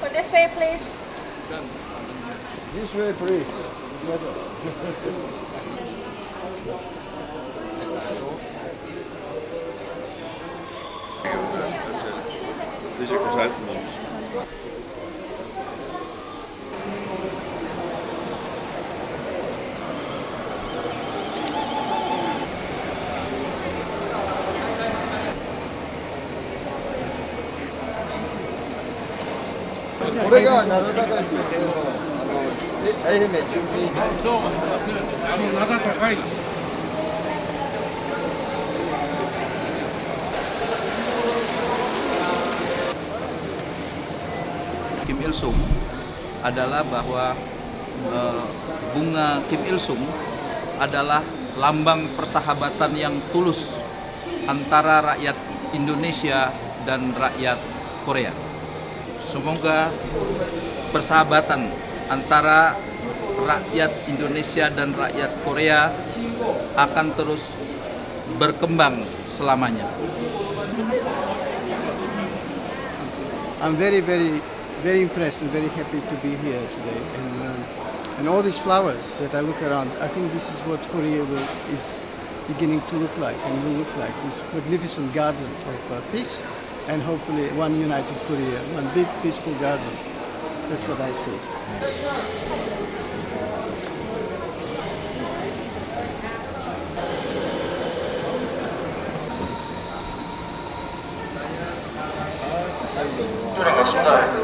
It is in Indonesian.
For this way, please. This way, please. Risiko's 올 Kim Il Sung adalah bahwa e, bunga Kim Il Sung adalah lambang persahabatan yang tulus antara rakyat Indonesia dan rakyat Korea. Semoga persahabatan antara rakyat Indonesia dan rakyat Korea akan terus berkembang selamanya. I'm very, very, very impressed and very happy to be here today. And, um, and all these flowers that I look around, I think this is what Korea will, is beginning to look like and will look like. This magnificent garden of uh, peace and hopefully one united Korea, one big peaceful garden. That's what I see. 돌아갔습니다.